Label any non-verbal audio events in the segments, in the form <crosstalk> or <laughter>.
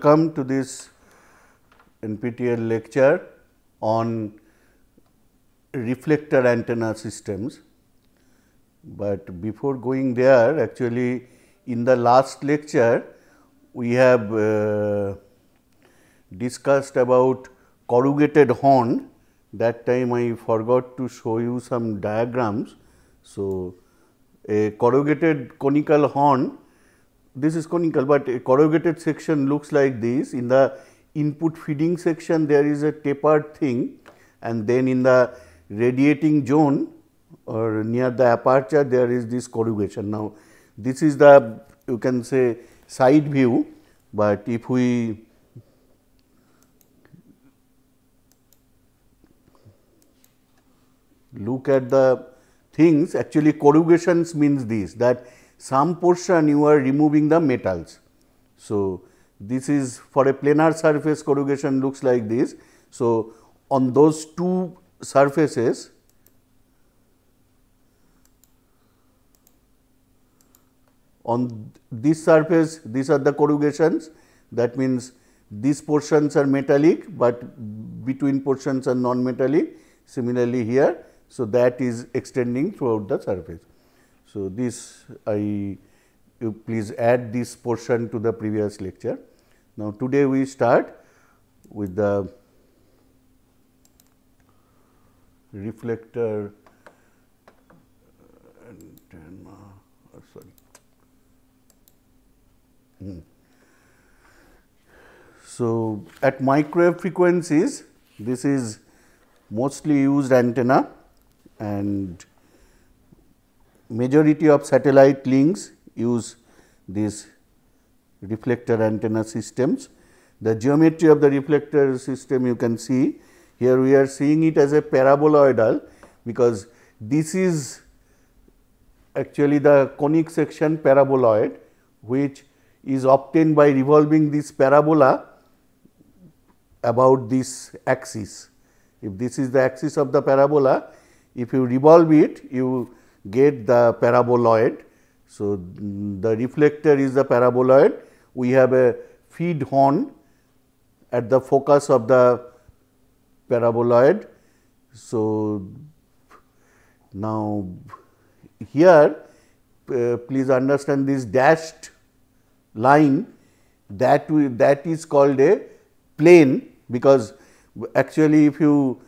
welcome to this NPTEL lecture on reflector antenna systems. But before going there actually in the last lecture we have uh, discussed about corrugated horn that time I forgot to show you some diagrams. So, a corrugated conical horn this is conical, but a corrugated section looks like this in the input feeding section there is a tapered thing and then in the radiating zone or near the aperture there is this corrugation. Now, this is the you can say side view, but if we look at the things actually corrugations means this that some portion you are removing the metals. So, this is for a planar surface corrugation looks like this. So, on those two surfaces on this surface these are the corrugations that means these portions are metallic, but between portions are non-metallic similarly here. So, that is extending throughout the surface. So, this I you please add this portion to the previous lecture. Now, today we start with the reflector antenna oh, sorry. Hmm. So, at microwave frequencies this is mostly used antenna and majority of satellite links use these reflector antenna systems. The geometry of the reflector system you can see here we are seeing it as a paraboloidal because this is actually the conic section paraboloid which is obtained by revolving this parabola about this axis. If this is the axis of the parabola, if you revolve it, you get the paraboloid. So, the reflector is the paraboloid. We have a feed horn at the focus of the paraboloid. So, now here uh, please understand this dashed line that we, that is called a plane because actually if you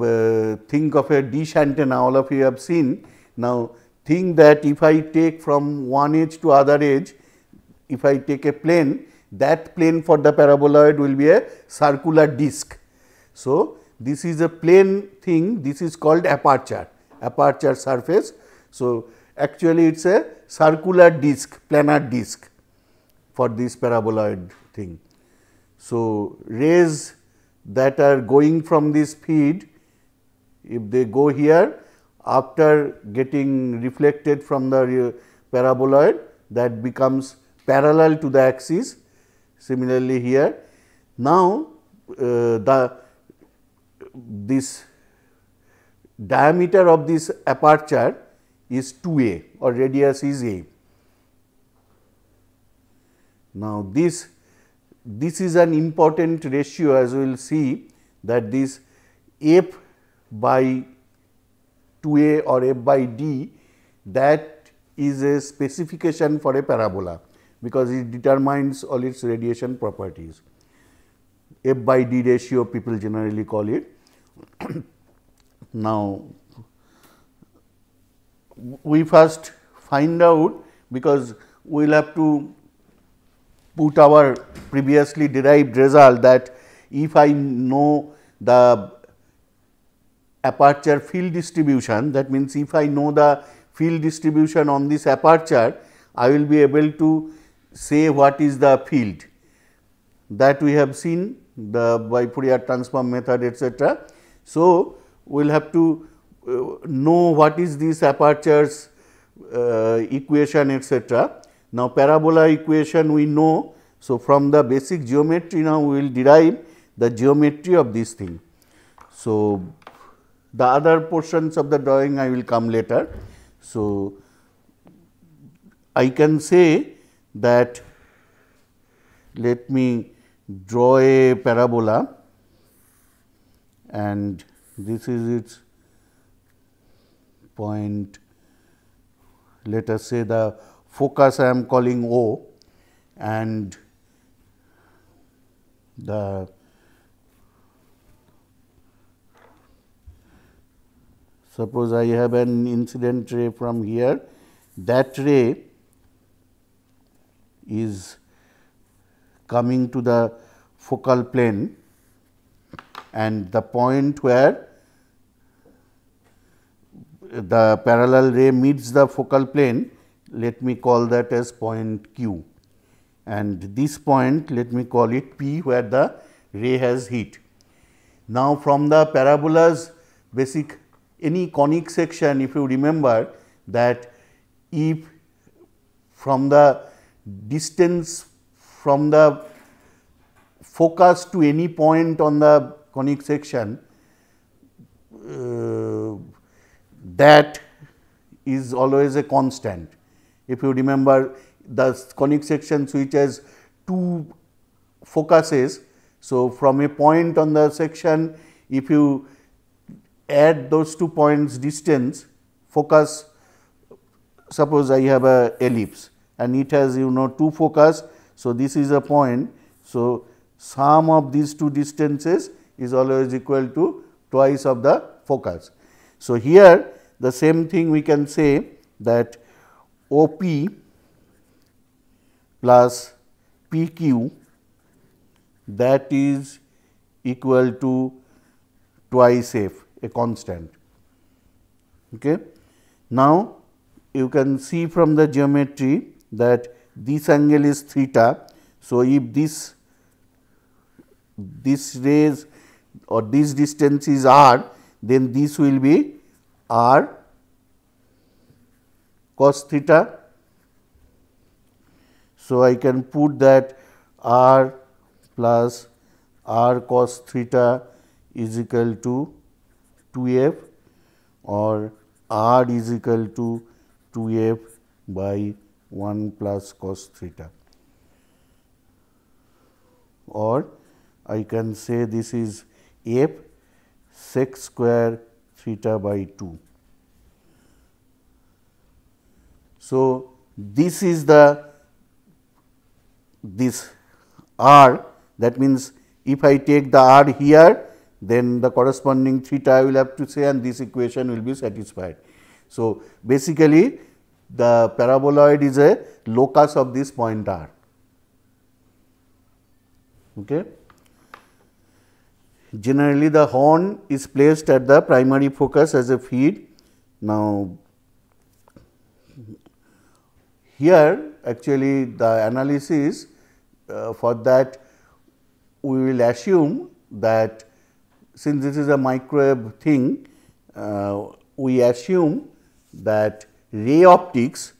uh, think of a dish antenna all of you have seen now, think that if I take from one edge to other edge, if I take a plane, that plane for the paraboloid will be a circular disc. So, this is a plane thing, this is called aperture, aperture surface. So, actually it is a circular disc, planar disc for this paraboloid thing. So, rays that are going from this feed, if they go here, after getting reflected from the paraboloid that becomes parallel to the axis. Similarly, here now uh, the this diameter of this aperture is 2a or radius is a. Now, this this is an important ratio as we will see that this f by 2a or f by d that is a specification for a parabola because it determines all its radiation properties. f by d ratio people generally call it. <clears throat> now, we first find out because we will have to put our previously derived result that if I know the aperture field distribution that means if I know the field distribution on this aperture I will be able to say what is the field that we have seen the by Fourier transform method etc. So, we will have to uh, know what is this apertures uh, equation etc. Now, parabola equation we know. So, from the basic geometry now we will derive the geometry of this thing. So, the other portions of the drawing I will come later. So, I can say that let me draw a parabola and this is its point let us say the focus I am calling O and the suppose I have an incident ray from here. That ray is coming to the focal plane. And the point where the parallel ray meets the focal plane let me call that as point q. And this point let me call it p where the ray has hit. Now, from the parabola's basic any conic section if you remember that if from the distance from the focus to any point on the conic section uh, that is always a constant if you remember the conic section has two focuses. So, from a point on the section if you add those two points distance focus suppose I have a ellipse and it has you know two focus. So, this is a point. So, sum of these two distances is always equal to twice of the focus. So, here the same thing we can say that OP plus PQ that is equal to twice f a constant. Okay. Now, you can see from the geometry that this angle is theta. So, if this this rays or this distance is r, then this will be r cos theta. So, I can put that r plus r cos theta is equal to 2 f or r is equal to 2 f by 1 plus cos theta or I can say this is f sec square theta by 2. So, this is the this r that means if I take the r here then the corresponding theta will have to say and this equation will be satisfied. So, basically the paraboloid is a locus of this point r. Okay. Generally the horn is placed at the primary focus as a feed. Now, here actually the analysis uh, for that we will assume that since this is a microwave thing, uh, we assume that ray optics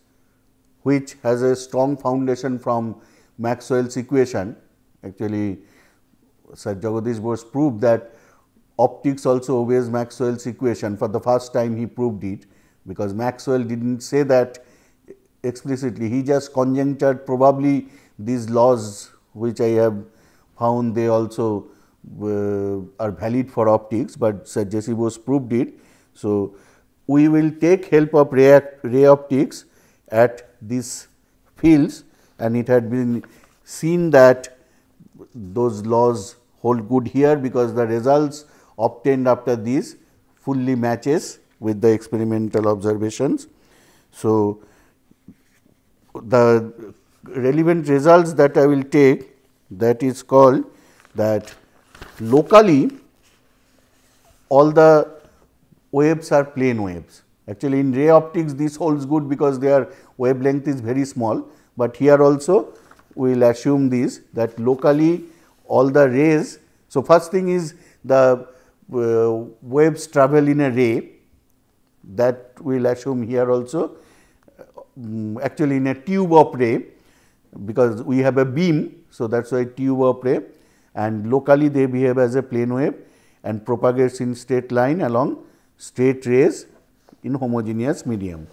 which has a strong foundation from Maxwell's equation. Actually, Sir Jagadish Bose proved that optics also obeys Maxwell's equation for the first time he proved it, because Maxwell did not say that explicitly. He just conjectured probably these laws which I have found they also Uh, are valid for optics, but Sir J.C. Bose proved it. So, we will take help of ray, ray optics at these fields and it had been seen that those laws hold good here because the results obtained after these fully matches with the experimental observations. So, the relevant results that I will take that is called that locally all the waves are plane waves. Actually, in ray optics this holds good because their wavelength is very small, but here also we will assume this that locally all the rays. So, first thing is the uh, waves travel in a ray that we will assume here also um, actually in a tube of ray because we have a beam. So, that is why tube of ray and locally they behave as a plane wave and propagates in straight line along straight rays in homogeneous medium.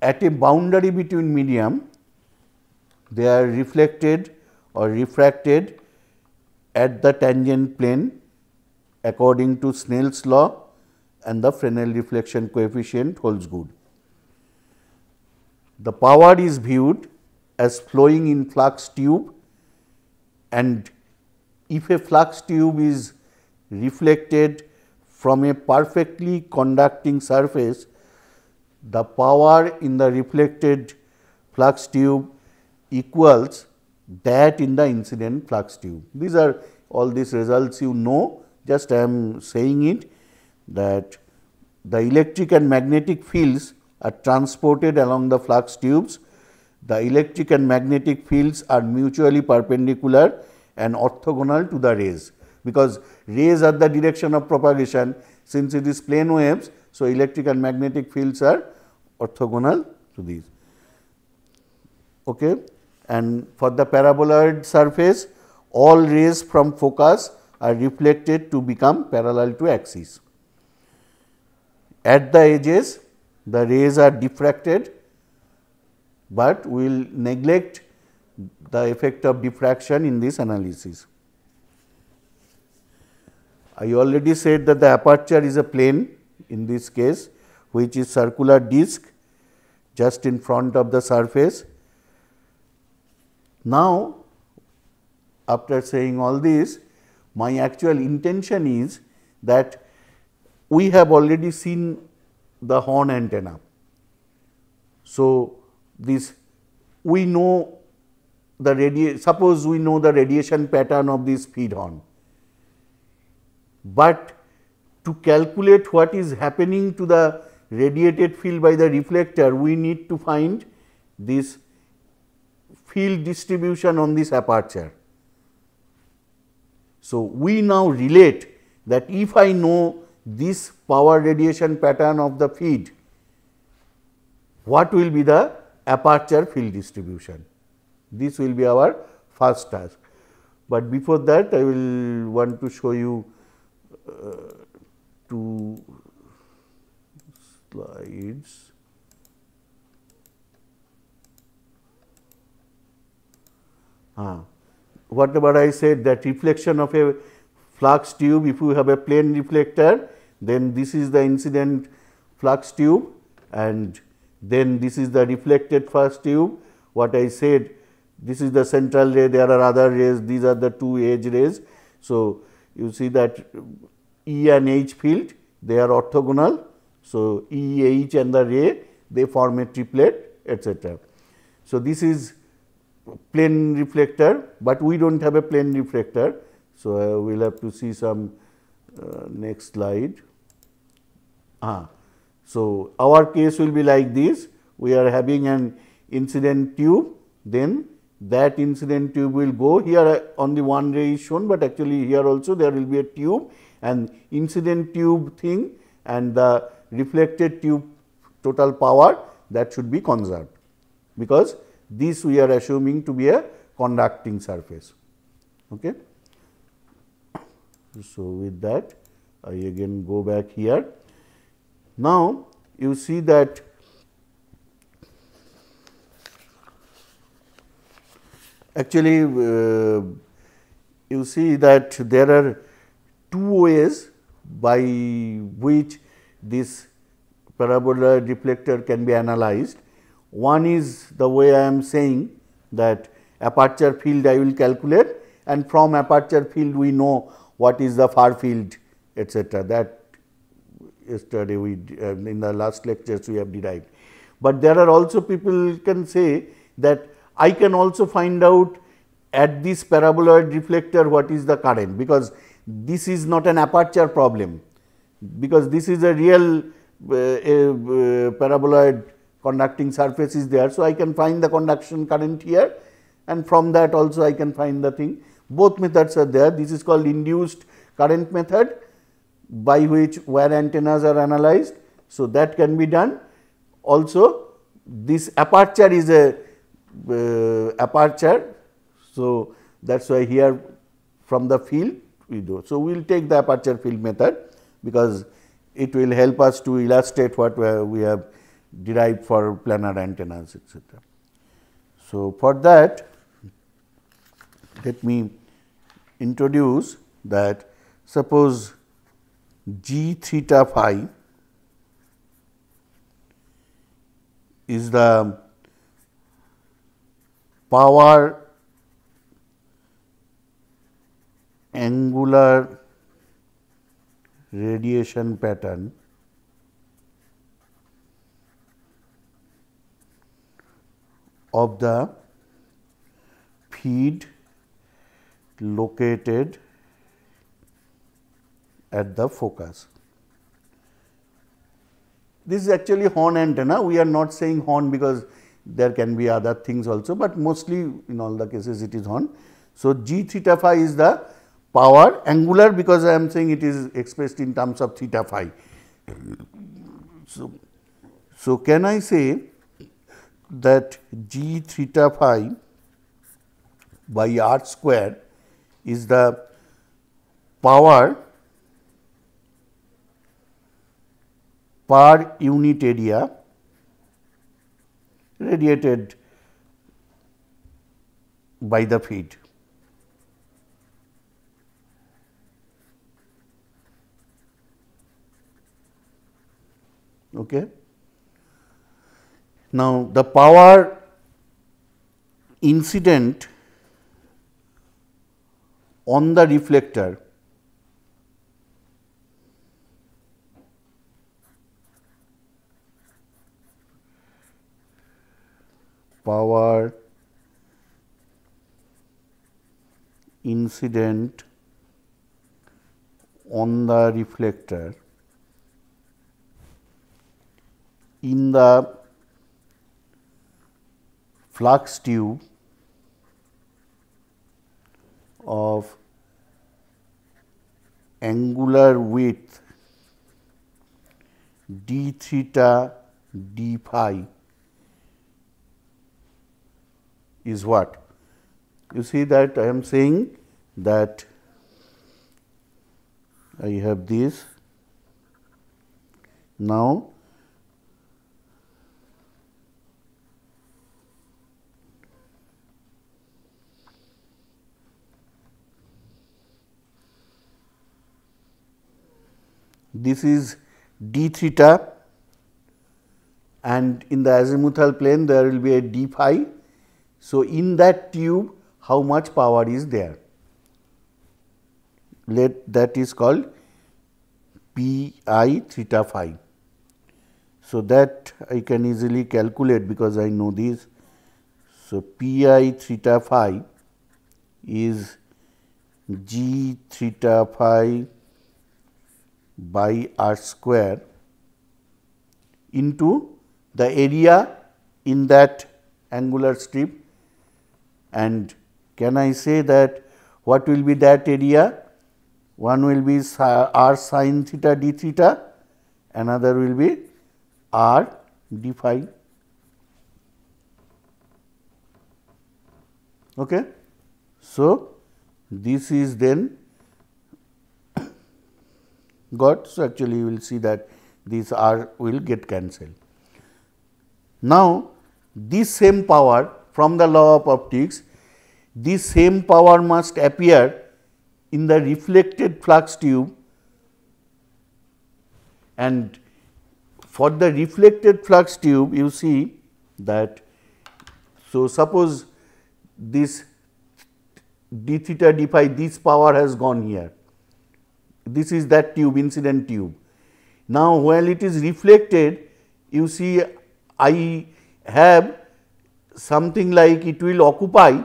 At a boundary between medium they are reflected or refracted at the tangent plane according to Snell's law and the Fresnel reflection coefficient holds good. The power is viewed as flowing in flux tube and if a flux tube is reflected from a perfectly conducting surface, the power in the reflected flux tube equals that in the incident flux tube. These are all these results you know, just I am saying it that the electric and magnetic fields are transported along the flux tubes. The electric and magnetic fields are mutually perpendicular and orthogonal to the rays, because rays are the direction of propagation since it is plane waves. So, electric and magnetic fields are orthogonal to these. Okay. And for the paraboloid surface, all rays from focus are reflected to become parallel to axis. At the edges, the rays are diffracted, but we will neglect the effect of diffraction in this analysis. I already said that the aperture is a plane in this case which is circular disc just in front of the surface. Now, after saying all this, my actual intention is that we have already seen the horn antenna. So, this we know the radiation, suppose we know the radiation pattern of this feed horn, but to calculate what is happening to the radiated field by the reflector, we need to find this field distribution on this aperture. So, we now relate that if I know this power radiation pattern of the feed, what will be the aperture field distribution? This will be our first task. But before that I will want to show you uh, two slides. Ah, whatever I said that reflection of a flux tube if you have a plane reflector then this is the incident flux tube and then this is the reflected flux tube what I said this is the central ray, there are other rays, these are the two edge rays. So, you see that E and H field, they are orthogonal. So, E, H and the ray, they form a triplet, etc. So, this is plane reflector, but we do not have a plane reflector. So, uh, we will have to see some uh, next slide. Ah. So, our case will be like this, we are having an incident tube, then that incident tube will go here uh, on the one ray is shown, but actually here also there will be a tube and incident tube thing and the reflected tube total power that should be conserved, because this we are assuming to be a conducting surface. Okay. So, with that I again go back here. Now, you see that Actually, uh, you see that there are two ways by which this paraboloid reflector can be analyzed. One is the way I am saying that aperture field I will calculate and from aperture field we know what is the far field etc. that yesterday we uh, in the last lectures we have derived. But there are also people can say that I can also find out at this paraboloid reflector what is the current because this is not an aperture problem because this is a real uh, uh, paraboloid conducting surface is there. So, I can find the conduction current here and from that also I can find the thing. Both methods are there. This is called induced current method by which wire antennas are analyzed. So, that can be done. Also, this aperture is a uh, aperture. So, that is why here from the field we do. So, we will take the aperture field method because it will help us to illustrate what we have derived for planar antennas etc. So, for that let me introduce that suppose g theta phi is the power angular radiation pattern of the feed located at the focus. This is actually horn antenna. We are not saying horn because there can be other things also, but mostly in all the cases it is horn. So, g theta phi is the power angular because I am saying it is expressed in terms of theta phi. So, so can I say that g theta phi by r square is the power per unit area radiated by the feed. Okay. Now, the power incident on the reflector power incident on the reflector in the flux tube of angular width d theta d phi is what? You see that I am saying that I have this now this is d theta and in the azimuthal plane there will be a d phi. So, in that tube how much power is there? Let that is called P i theta phi. So, that I can easily calculate because I know this. So, P i theta phi is g theta phi by r square into the area in that angular strip and can I say that what will be that area? One will be r sin theta d theta, another will be r d phi. Okay. So, this is then <coughs> got. So, actually you will see that these r will get cancelled. Now, this same power from the law of optics, this same power must appear in the reflected flux tube and for the reflected flux tube you see that so suppose this d theta d phi this power has gone here this is that tube incident tube. Now, while it is reflected you see I have something like it will occupy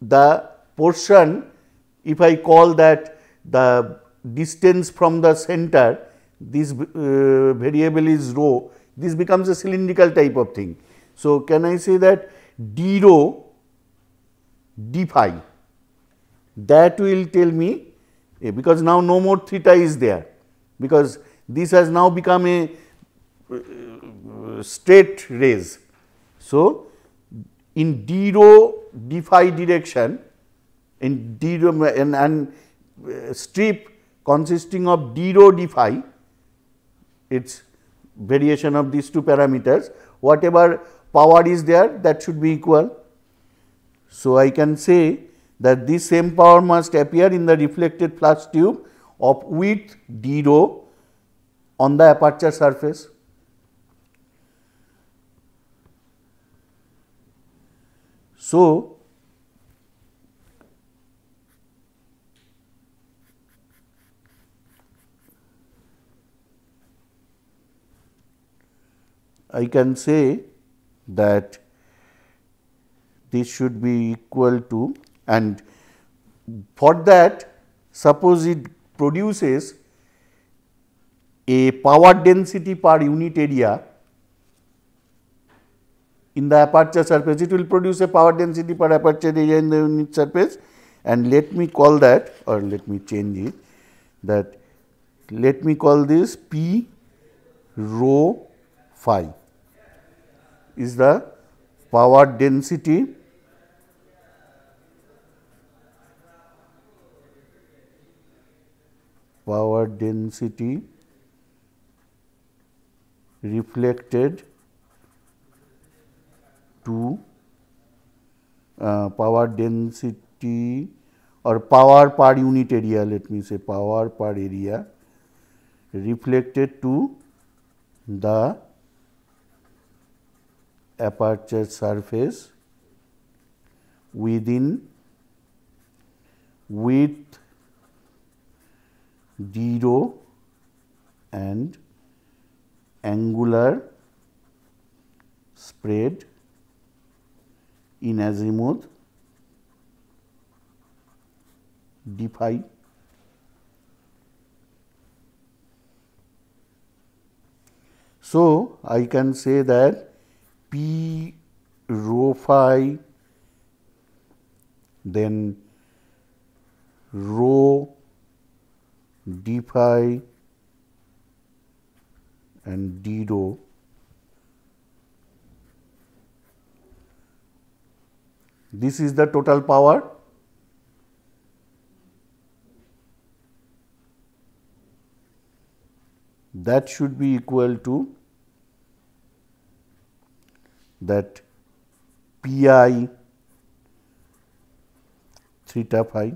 the portion if I call that the distance from the center this uh, variable is rho this becomes a cylindrical type of thing. So, can I say that d rho d phi that will tell me because now no more theta is there because this has now become a uh, straight rays. So, in d rho d phi direction in d and uh, strip consisting of d rho d phi its variation of these two parameters whatever power is there that should be equal. So, I can say that this same power must appear in the reflected flux tube of width d rho on the aperture surface. So, I can say that this should be equal to and for that suppose it produces a power density per unit area. In the aperture surface it will produce a power density per aperture area in the unit surface. And let me call that or let me change it that let me call this P rho phi is the power density power density reflected to uh, power density or power per unit area let me say power per area reflected to the aperture surface within width 0 and angular spread in azimuth d phi. So, I can say that P rho phi then rho d phi and d rho. This is the total power. That should be equal to that pi theta phi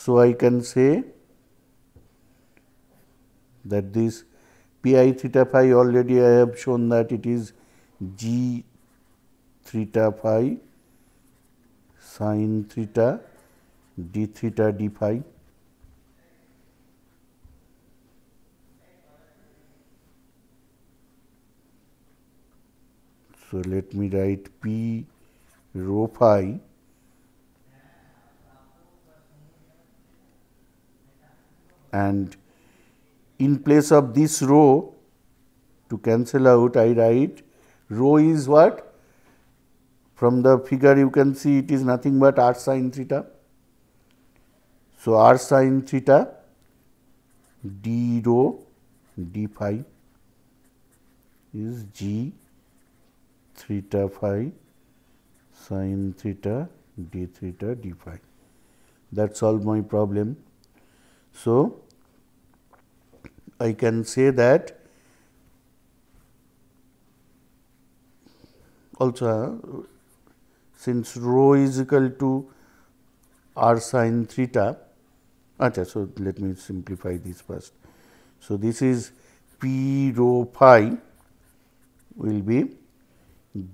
So, I can say that this pi theta phi already I have shown that it is g theta phi sin theta d theta d phi So, let me write P rho phi and in place of this rho to cancel out I write rho is what from the figure you can see it is nothing but r sin theta. So, r sin theta d rho d phi is g theta phi sin theta d theta d phi. That solved my problem. So, I can say that also since rho is equal to r sin theta, okay, so let me simplify this first. So, this is p rho phi will be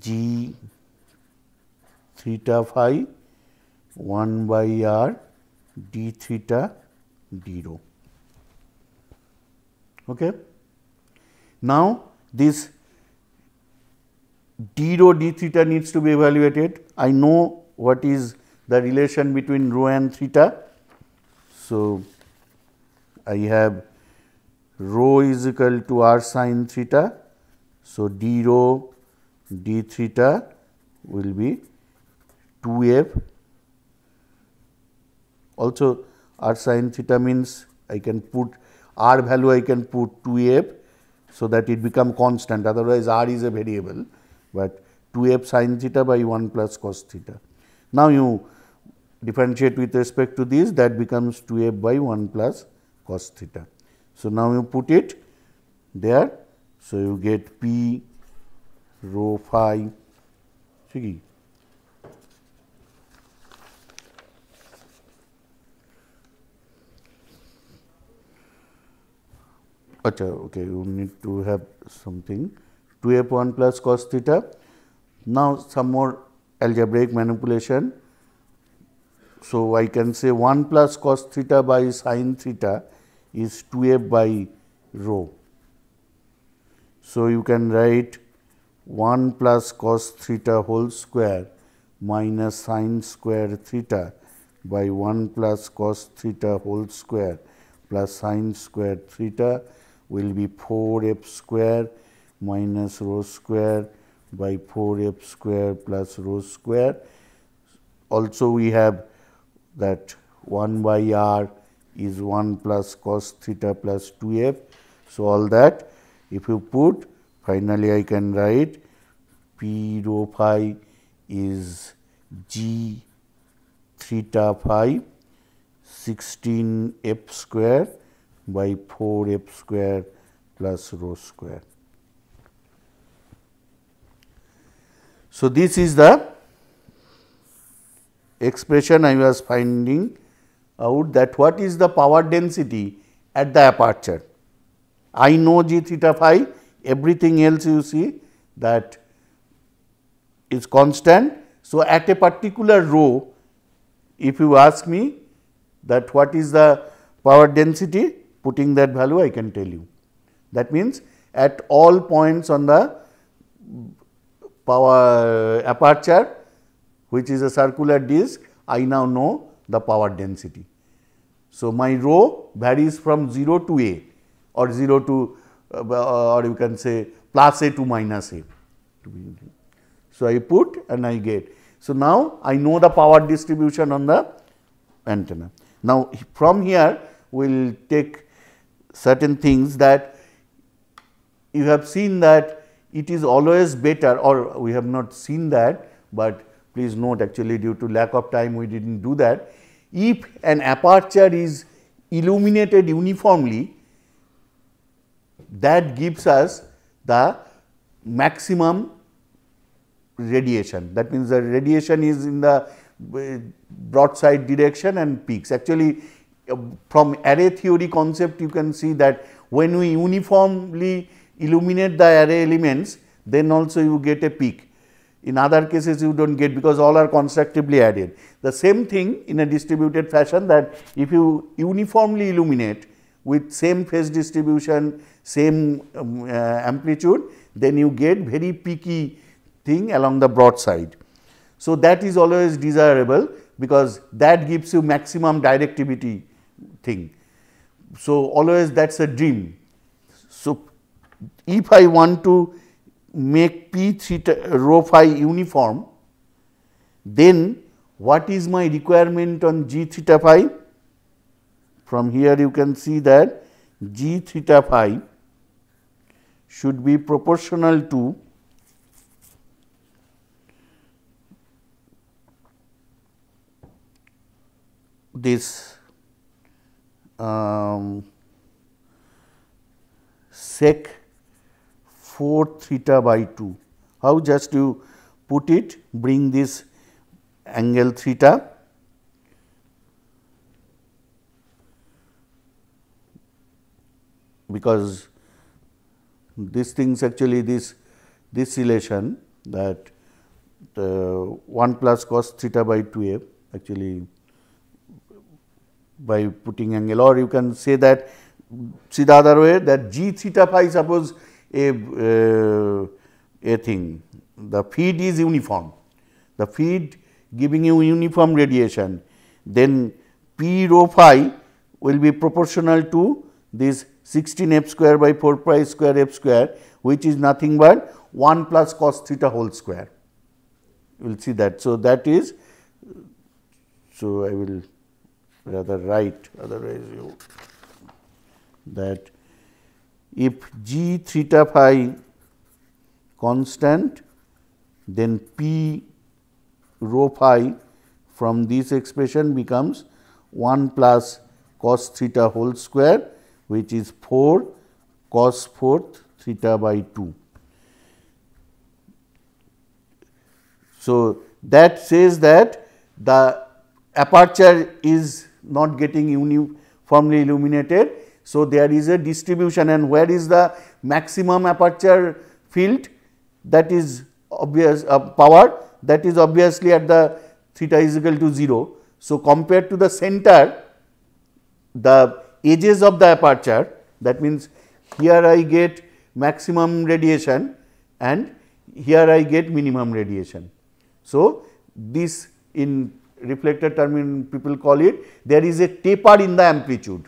g theta phi 1 by r d theta d rho. Okay. Now, this d rho d theta needs to be evaluated. I know what is the relation between rho and theta. So, I have rho is equal to r sin theta. So, d rho d theta will be 2 f. Also r sin theta means I can put r value I can put 2 f so that it become constant otherwise r is a variable, but 2 f sin theta by 1 plus cos theta. Now, you differentiate with respect to this that becomes 2 f by 1 plus cos theta. So, now you put it there. So, you get p rho phi Siggy. Okay, you need to have something 2f1 plus cos theta. Now, some more algebraic manipulation. So, I can say 1 plus cos theta by sin theta is 2f by rho. So, you can write 1 plus cos theta whole square minus sin square theta by 1 plus cos theta whole square plus sin square theta will be 4 f square minus rho square by 4 f square plus rho square. Also we have that 1 by r is 1 plus cos theta plus 2 f. So, all that if you put finally I can write p rho phi is g theta phi 16 f square by 4 f square plus rho square. So, this is the expression I was finding out that what is the power density at the aperture. I know g theta phi, everything else you see that is constant. So, at a particular rho, if you ask me that what is the power density, putting that value I can tell you. That means, at all points on the power aperture which is a circular disc I now know the power density. So, my rho varies from 0 to a or 0 to uh, Uh, uh, or you can say plus a to minus a. So, I put and I get. So, now I know the power distribution on the antenna. Now, from here we will take certain things that you have seen that it is always better or we have not seen that, but please note actually due to lack of time we did not do that. If an aperture is illuminated uniformly that gives us the maximum radiation that means the radiation is in the uh, broadside direction and peaks actually from array theory concept you can see that when we uniformly illuminate the array elements then also you get a peak. In other cases you do not get because all are constructively added. The same thing in a distributed fashion that if you uniformly illuminate with same phase distribution, same um, uh, amplitude, then you get very peaky thing along the broad side. So, that is always desirable because that gives you maximum directivity thing. So, always that is a dream. So, if I want to make P theta rho phi uniform, then what is my requirement on g theta phi? From here you can see that g theta phi should be proportional to this um, sec 4 theta by 2. How just you put it bring this angle theta because these things actually this this relation that the 1 plus cos theta by 2 f actually by putting angle or you can say that see the other way that g theta phi suppose a uh, a thing. The feed is uniform. The feed giving you uniform radiation. Then p rho phi will be proportional to this 16 f square by 4 pi square f square which is nothing but 1 plus cos theta whole square. You will see that. So that is so i will rather write otherwise you that if g theta phi constant then p rho phi from this expression becomes 1 plus cos theta whole square which is 4 cos 4th theta by 2. So, that says that the aperture is not getting uniformly illuminated. So, there is a distribution and where is the maximum aperture field that is obvious uh, power that is obviously at the theta is equal to 0. So, compared to the center the edges of the aperture that means here I get maximum radiation and here I get minimum radiation. So, this in reflector term people call it there is a taper in the amplitude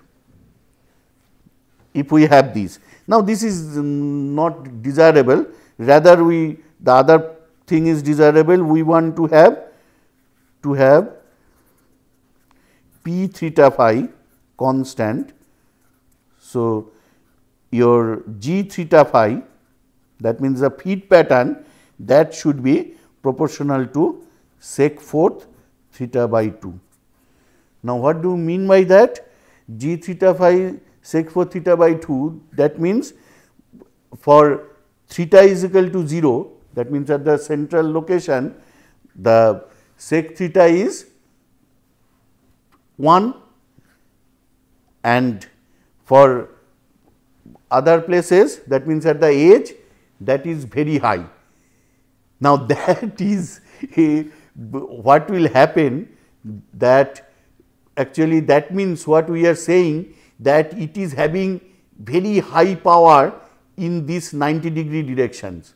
if we have these. Now, this is not desirable rather we the other thing is desirable we want to have to have p theta phi constant. So, your g theta phi that means the feed pattern that should be proportional to sec fourth theta by 2. Now, what do you mean by that? g theta phi sec 4 theta by 2 that means for theta is equal to 0 that means at the central location the sec theta is 1 and for other places that means at the edge that is very high. Now, <laughs> that is a, what will happen that actually that means what we are saying that it is having very high power in these 90 degree directions.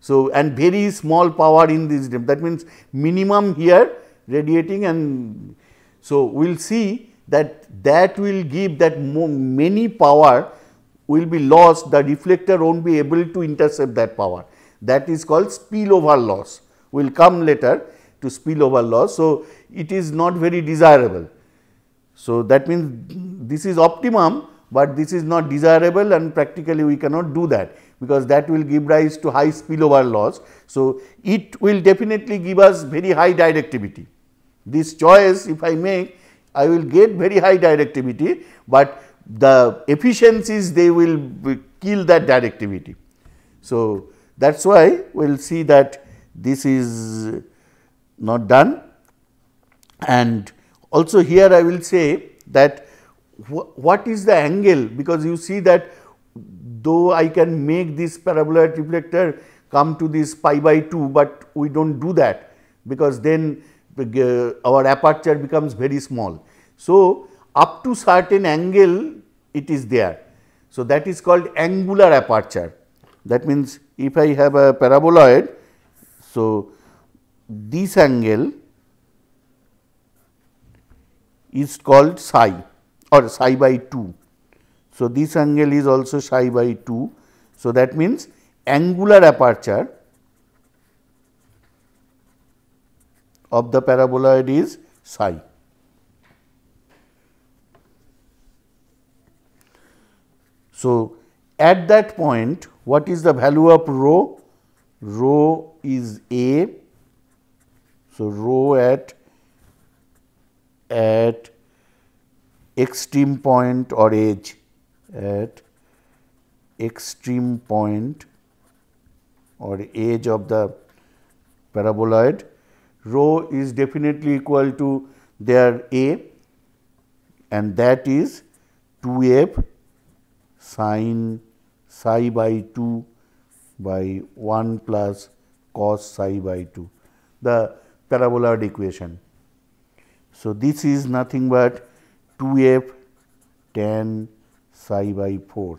So, and very small power in this that means minimum here radiating and so we will see that that will give that many power will be lost the reflector not be able to intercept that power that is called spillover loss we will come later to spillover loss. So, it is not very desirable. So, that means this is optimum, but this is not desirable and practically we cannot do that because that will give rise to high spillover loss. So, it will definitely give us very high directivity. This choice if I make I will get very high directivity, but the efficiencies they will kill that directivity. So, that is why we will see that this is not done. And also here I will say that wh what is the angle? Because you see that though I can make this paraboloid reflector come to this pi by 2, but we do not do that. Because then Uh, our aperture becomes very small. So, up to certain angle it is there. So, that is called angular aperture. That means, if I have a paraboloid, so this angle is called psi or psi by 2. So, this angle is also psi by 2. So, that means angular aperture of the paraboloid is psi. So, at that point what is the value of rho? Rho is A. So, rho at at extreme point or edge at extreme point or edge of the paraboloid rho is definitely equal to their a and that is 2 f sine psi by 2 by 1 plus cos psi by 2 the paraboloid equation. So, this is nothing but 2 f tan psi by 4.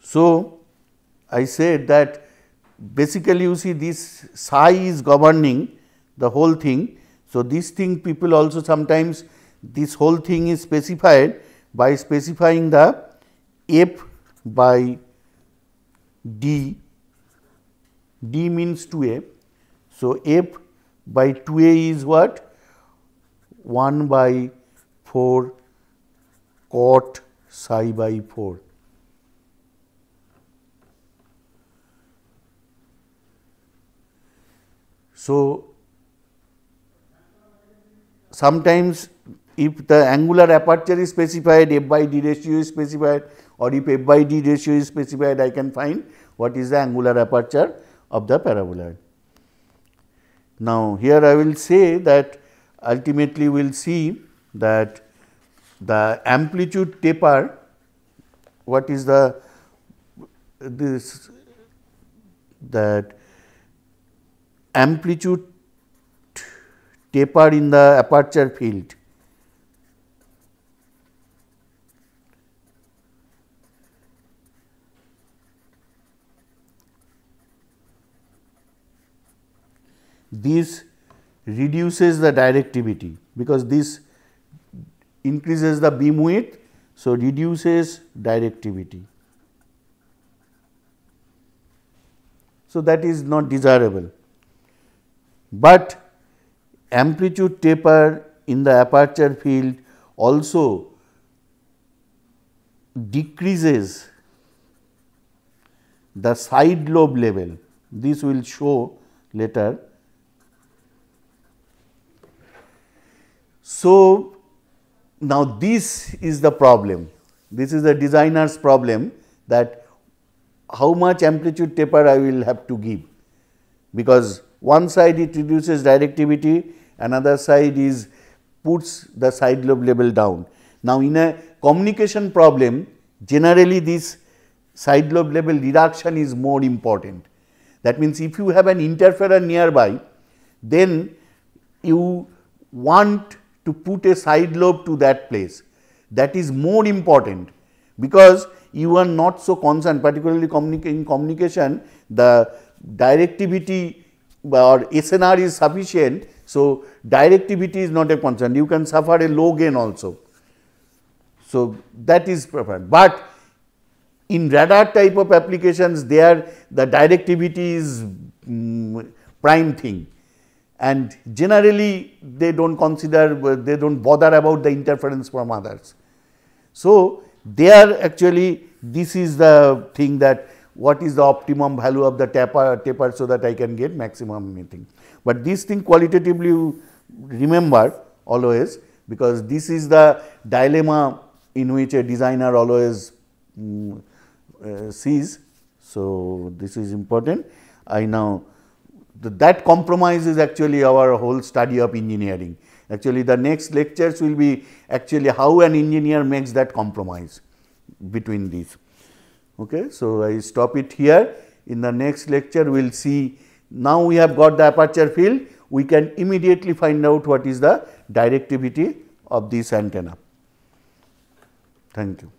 So, I said that basically you see this psi is governing the whole thing. So, this thing people also sometimes this whole thing is specified by specifying the f by d, d means 2a. So, f by 2a is what? 1 by 4 cot psi by 4. So, sometimes if the angular aperture is specified, f by d ratio is specified, or if f by d ratio is specified I can find what is the angular aperture of the paraboloid. Now, here I will say that ultimately we will see that the amplitude taper what is the this that amplitude taper in the aperture field this reduces the directivity because this increases the beam width. So, reduces directivity. So, that is not desirable, but amplitude taper in the aperture field also decreases the side lobe level. This will show later So, now this is the problem, this is the designer's problem that how much amplitude taper I will have to give, because one side it reduces directivity, another side is puts the side lobe level down. Now, in a communication problem generally this side lobe level reduction is more important. That means, if you have an interferer nearby then you want to put a side lobe to that place. That is more important because you are not so concerned particularly in communication the directivity or SNR is sufficient. So, directivity is not a concern you can suffer a low gain also. So, that is preferred, but in radar type of applications there the directivity is um, prime thing and generally they do not consider they do not bother about the interference from others. So, they are actually this is the thing that what is the optimum value of the taper, taper so that I can get maximum anything. But this thing qualitatively you remember always because this is the dilemma in which a designer always um, uh, sees. So, this is important. I now that compromise is actually our whole study of engineering. Actually, the next lectures will be actually how an engineer makes that compromise between these. Okay. So, I stop it here. In the next lecture, we will see now we have got the aperture field, we can immediately find out what is the directivity of this antenna. Thank you.